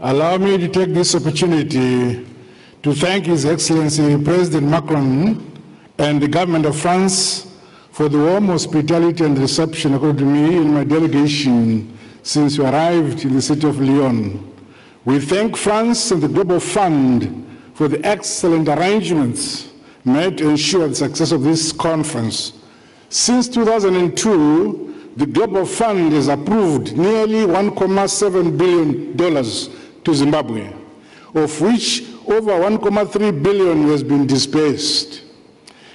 Allow me to take this opportunity to thank His Excellency President Macron and the government of France for the warm hospitality and reception accorded to me and my delegation since we arrived in the city of Lyon. We thank France and the Global Fund for the excellent arrangements made to ensure the success of this conference. Since 2002, the Global Fund has approved nearly $1.7 billion to Zimbabwe, of which over 1.3 billion has been dispersed.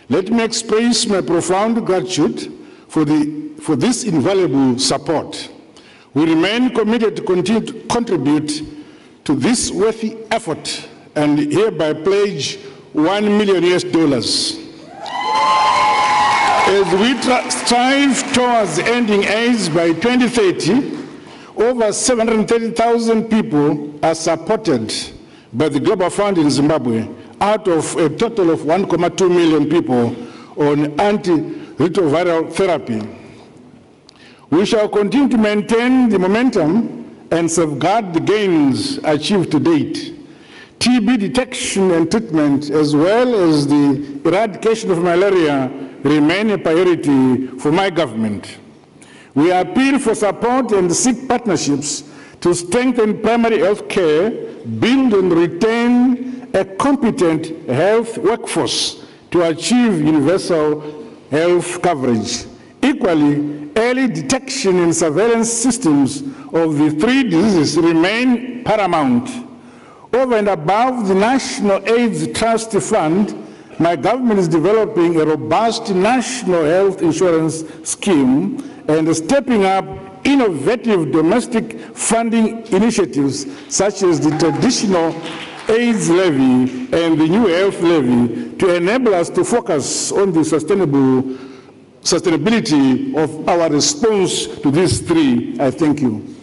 Let me express my profound gratitude for, the, for this invaluable support. We remain committed to continue to contribute to this worthy effort and hereby pledge 1 million US dollars. As we strive towards ending AIDS by 2030, over 730,000 people are supported by the Global Fund in Zimbabwe out of a total of 1.2 million people on antiretroviral therapy. We shall continue to maintain the momentum and safeguard the gains achieved to date. TB detection and treatment, as well as the eradication of malaria, remain a priority for my government. We appeal for support and seek partnerships to strengthen primary health care, build and retain a competent health workforce to achieve universal health coverage. Equally, early detection and surveillance systems of the three diseases remain paramount. Over and above the National AIDS Trust Fund, my government is developing a robust national health insurance scheme and stepping up innovative domestic funding initiatives such as the traditional AIDS levy and the new health levy to enable us to focus on the sustainable sustainability of our response to these three. I thank you.